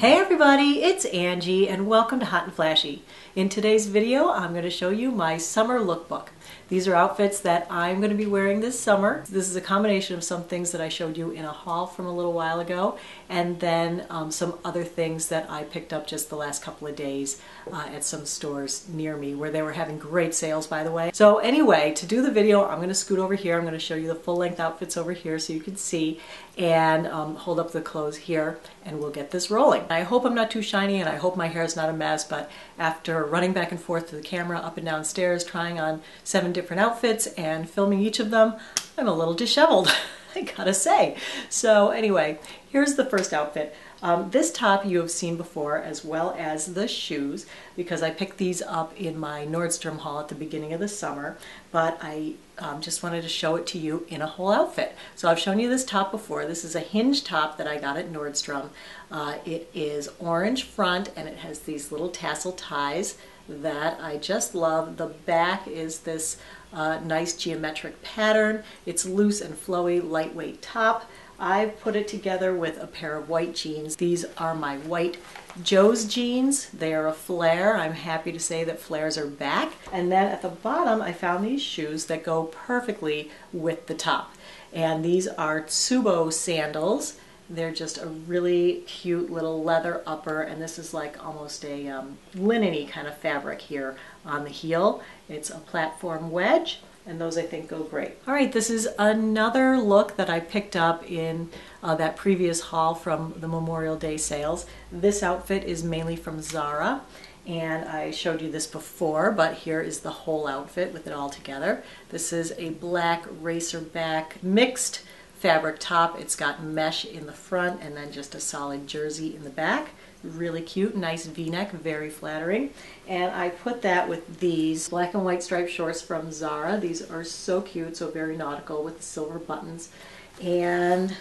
Hey everybody, it's Angie and welcome to Hot and Flashy. In today's video, I'm going to show you my summer lookbook. These are outfits that I'm going to be wearing this summer. This is a combination of some things that I showed you in a haul from a little while ago and then um, some other things that I picked up just the last couple of days uh, at some stores near me where they were having great sales by the way. So anyway, to do the video, I'm going to scoot over here. I'm going to show you the full length outfits over here so you can see and um, hold up the clothes here and we'll get this rolling. I hope I'm not too shiny and I hope my hair is not a mess, but after running back and forth to the camera up and down stairs, trying on seven different outfits and filming each of them, I'm a little disheveled, I gotta say. So anyway, here's the first outfit. Um, this top you have seen before as well as the shoes because I picked these up in my Nordstrom haul at the beginning of the summer but I um, just wanted to show it to you in a whole outfit. So I've shown you this top before. This is a hinge top that I got at Nordstrom. Uh, it is orange front and it has these little tassel ties that I just love. The back is this uh, nice geometric pattern. It's loose and flowy, lightweight top. I've put it together with a pair of white jeans. These are my white Joe's jeans. They are a flare. I'm happy to say that flares are back. And then at the bottom, I found these shoes that go perfectly with the top. And these are Tsubo sandals. They're just a really cute little leather upper, and this is like almost a um, linen kind of fabric here on the heel. It's a platform wedge and those I think go great. All right, this is another look that I picked up in uh, that previous haul from the Memorial Day sales. This outfit is mainly from Zara and I showed you this before, but here is the whole outfit with it all together. This is a black racer back mixed fabric top. It's got mesh in the front and then just a solid jersey in the back really cute, nice v-neck, very flattering. And I put that with these black and white striped shorts from Zara. These are so cute, so very nautical with the silver buttons. And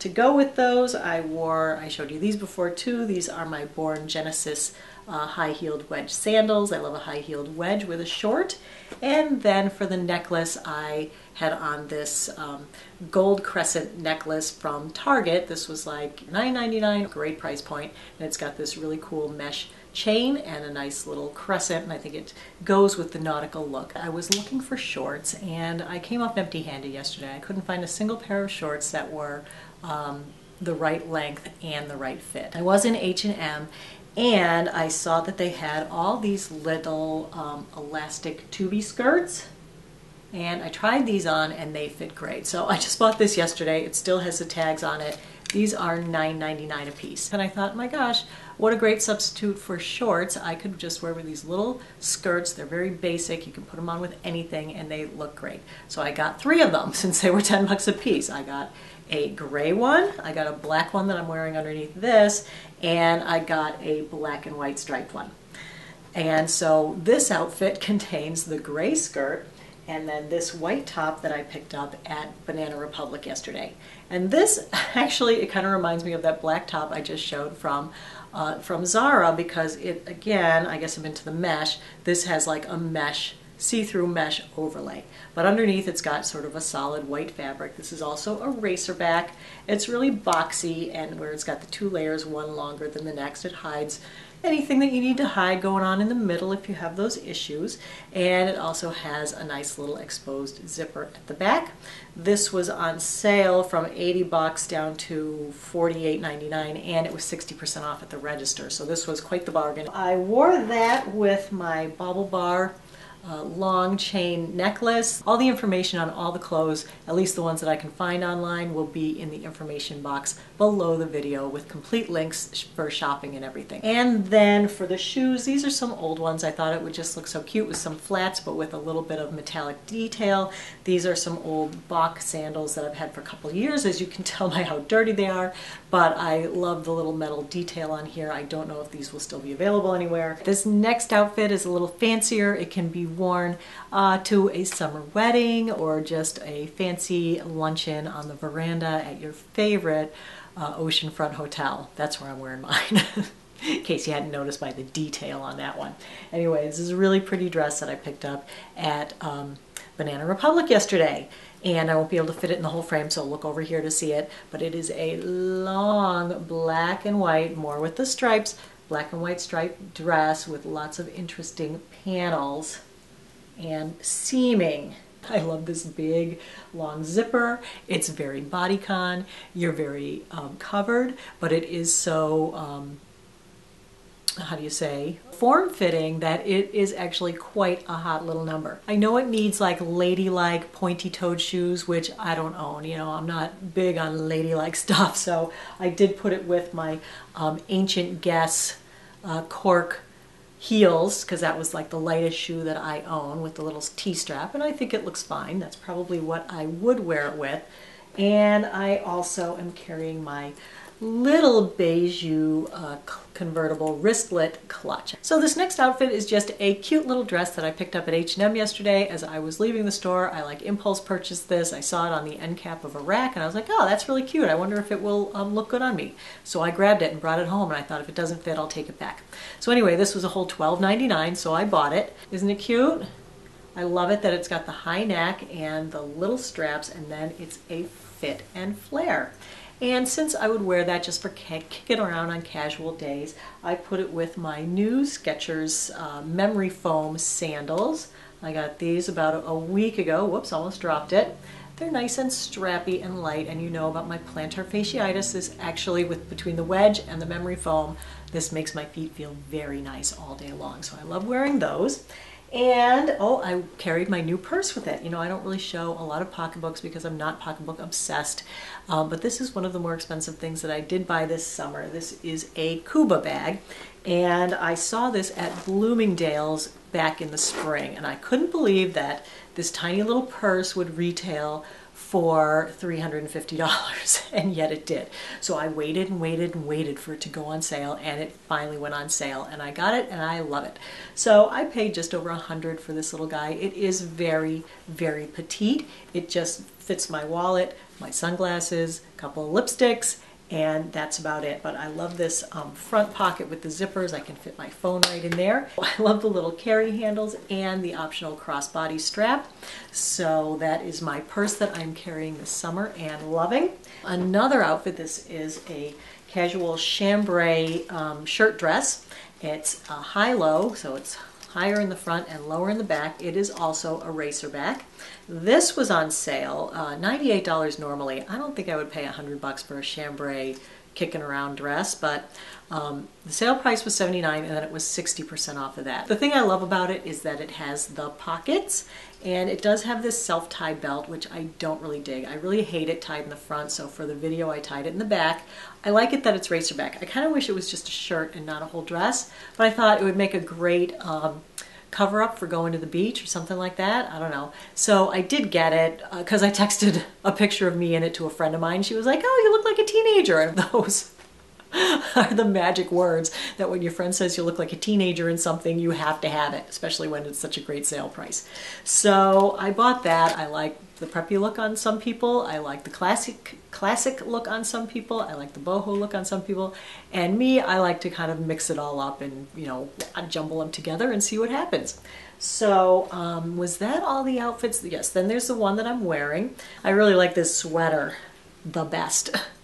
to go with those, I wore, I showed you these before too. These are my Born Genesis uh, high-heeled wedge sandals. I love a high-heeled wedge with a short. And then for the necklace, I had on this um, gold crescent necklace from Target. This was like $9.99, great price point, and it's got this really cool mesh chain and a nice little crescent and I think it goes with the nautical look. I was looking for shorts and I came up empty-handed yesterday. I couldn't find a single pair of shorts that were um, the right length and the right fit. I was in H&M and I saw that they had all these little um, elastic tubey skirts and I tried these on and they fit great. So I just bought this yesterday. It still has the tags on it. These are $9.99 a piece. And I thought, my gosh, what a great substitute for shorts. I could just wear with these little skirts. They're very basic. You can put them on with anything and they look great. So I got three of them since they were 10 bucks a piece. I got a gray one, I got a black one that I'm wearing underneath this, and I got a black and white striped one. And so this outfit contains the gray skirt and then this white top that I picked up at Banana Republic yesterday. And this actually, it kind of reminds me of that black top I just showed from uh, from Zara because it, again, I guess I'm into the mesh, this has like a mesh see-through mesh overlay. But underneath it's got sort of a solid white fabric. This is also a racer back. It's really boxy and where it's got the two layers, one longer than the next, it hides anything that you need to hide going on in the middle if you have those issues. And it also has a nice little exposed zipper at the back. This was on sale from 80 bucks down to 48.99 and it was 60% off at the register. So this was quite the bargain. I wore that with my BaubleBar uh, long chain necklace. All the information on all the clothes, at least the ones that I can find online, will be in the information box below the video with complete links for shopping and everything. And then for the shoes, these are some old ones. I thought it would just look so cute with some flats but with a little bit of metallic detail. These are some old Boc sandals that I've had for a couple years as you can tell by how dirty they are but I love the little metal detail on here. I don't know if these will still be available anywhere. This next outfit is a little fancier. It can be worn uh, to a summer wedding or just a fancy luncheon on the veranda at your favorite uh, oceanfront hotel. That's where I'm wearing mine. in case you hadn't noticed by the detail on that one. Anyway, this is a really pretty dress that I picked up at um, Banana Republic yesterday. and I won't be able to fit it in the whole frame so look over here to see it but it is a long black and white more with the stripes black and white striped dress with lots of interesting panels and seaming I love this big long zipper. It's very bodycon. You're very um, covered, but it is so um, how do you say, form-fitting that it is actually quite a hot little number. I know it needs like ladylike pointy-toed shoes, which I don't own. You know, I'm not big on ladylike stuff, so I did put it with my um, Ancient Guess uh, cork heels because that was like the lightest shoe that I own with the little T-strap and I think it looks fine. That's probably what I would wear it with. And I also am carrying my little Bijou uh, convertible wristlet clutch. So this next outfit is just a cute little dress that I picked up at H&M yesterday as I was leaving the store. I like impulse purchased this. I saw it on the end cap of a rack and I was like, oh, that's really cute. I wonder if it will um, look good on me. So I grabbed it and brought it home and I thought if it doesn't fit, I'll take it back. So anyway, this was a whole $12.99, so I bought it. Isn't it cute? I love it that it's got the high neck and the little straps and then it's a fit and flare. And since I would wear that just for kicking around on casual days, I put it with my new Skechers uh, Memory Foam sandals. I got these about a week ago. Whoops, almost dropped it. They're nice and strappy and light, and you know about my plantar fasciitis. This actually, with between the wedge and the memory foam, this makes my feet feel very nice all day long. So I love wearing those. And, oh, I carried my new purse with it. You know, I don't really show a lot of pocketbooks because I'm not pocketbook obsessed. Um, but this is one of the more expensive things that I did buy this summer. This is a Kooba bag. And I saw this at Bloomingdale's back in the spring. And I couldn't believe that this tiny little purse would retail for $350 and yet it did. So I waited and waited and waited for it to go on sale and it finally went on sale and I got it and I love it. So I paid just over a hundred for this little guy. It is very, very petite. It just fits my wallet, my sunglasses, a couple of lipsticks, and that's about it. But I love this um, front pocket with the zippers. I can fit my phone right in there. I love the little carry handles and the optional crossbody strap. So that is my purse that I'm carrying this summer and loving. Another outfit, this is a casual chambray um, shirt dress. It's a high-low, so it's higher in the front and lower in the back. It is also a racer back. This was on sale, uh, $98 normally. I don't think I would pay 100 bucks for a chambray kicking around dress, but um, the sale price was 79 and then it was 60% off of that. The thing I love about it is that it has the pockets and it does have this self-tie belt, which I don't really dig. I really hate it tied in the front, so for the video I tied it in the back. I like it that it's racer back. I kind of wish it was just a shirt and not a whole dress, but I thought it would make a great um, cover up for going to the beach or something like that. I don't know. So I did get it because uh, I texted a picture of me in it to a friend of mine. She was like, oh, you look like a teenager. And those are the magic words that when your friend says you look like a teenager in something, you have to have it, especially when it's such a great sale price. So I bought that. I like the preppy look on some people. I like the classic classic look on some people. I like the boho look on some people. And me, I like to kind of mix it all up and, you know, jumble them together and see what happens. So um, was that all the outfits? Yes, then there's the one that I'm wearing. I really like this sweater the best.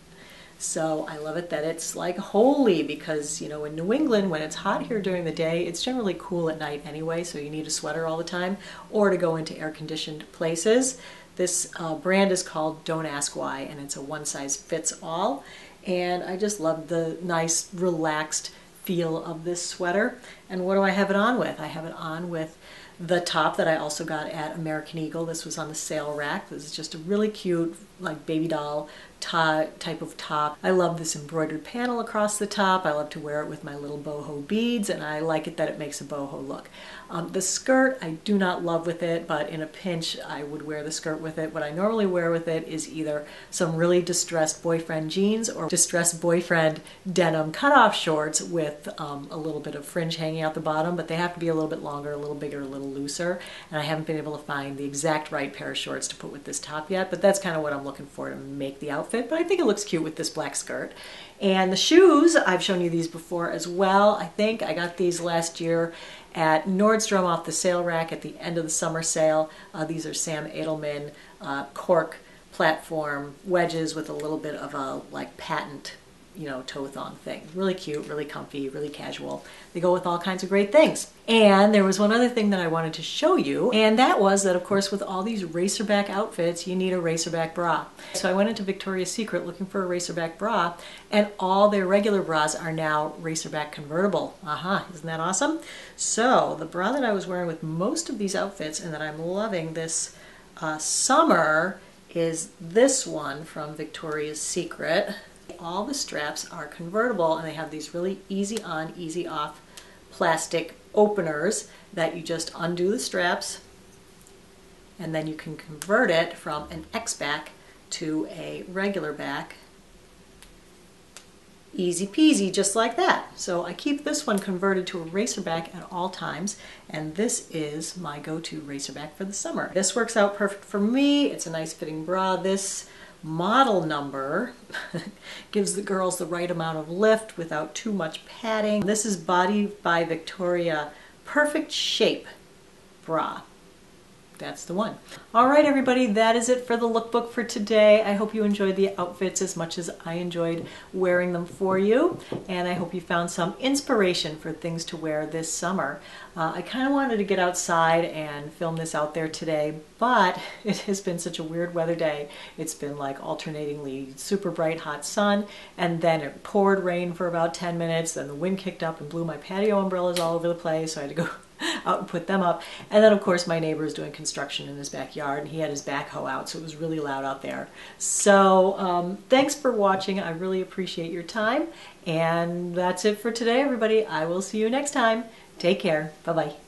So I love it that it's like holy because, you know, in New England, when it's hot here during the day, it's generally cool at night anyway, so you need a sweater all the time or to go into air conditioned places. This uh, brand is called Don't Ask Why, and it's a one size fits all. And I just love the nice, relaxed feel of this sweater. And what do I have it on with? I have it on with the top that I also got at American Eagle. This was on the sale rack. This is just a really cute, like baby doll type of top. I love this embroidered panel across the top. I love to wear it with my little boho beads and I like it that it makes a boho look. Um, the skirt I do not love with it but in a pinch I would wear the skirt with it. What I normally wear with it is either some really distressed boyfriend jeans or distressed boyfriend denim cutoff shorts with um, a little bit of fringe hanging out the bottom but they have to be a little bit longer, a little bigger, a little looser and I haven't been able to find the exact right pair of shorts to put with this top yet but that's kind of what I'm looking for to make the outfit outfit, but I think it looks cute with this black skirt. And the shoes, I've shown you these before as well. I think I got these last year at Nordstrom off the sale rack at the end of the summer sale. Uh, these are Sam Edelman uh, cork platform wedges with a little bit of a like patent you know, toe-thong thing. Really cute, really comfy, really casual. They go with all kinds of great things. And there was one other thing that I wanted to show you, and that was that, of course, with all these racerback outfits, you need a racerback bra. So I went into Victoria's Secret looking for a racerback bra, and all their regular bras are now racerback convertible. Aha, uh -huh. isn't that awesome? So the bra that I was wearing with most of these outfits and that I'm loving this uh, summer is this one from Victoria's Secret all the straps are convertible and they have these really easy on, easy off plastic openers that you just undo the straps and then you can convert it from an X back to a regular back. Easy peasy, just like that. So I keep this one converted to a racerback at all times, and this is my go-to racerback for the summer. This works out perfect for me. It's a nice fitting bra. This model number gives the girls the right amount of lift without too much padding. This is Body by Victoria Perfect Shape Bra. That's the one. All right, everybody, that is it for the lookbook for today. I hope you enjoyed the outfits as much as I enjoyed wearing them for you, and I hope you found some inspiration for things to wear this summer. Uh, I kind of wanted to get outside and film this out there today, but it has been such a weird weather day. It's been like alternatingly super bright hot sun, and then it poured rain for about 10 minutes, then the wind kicked up and blew my patio umbrellas all over the place, so I had to go out and put them up. And then of course my neighbor is doing construction in his backyard and he had his backhoe out so it was really loud out there. So um, thanks for watching. I really appreciate your time. And that's it for today everybody. I will see you next time. Take care. Bye-bye.